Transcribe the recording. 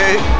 okay?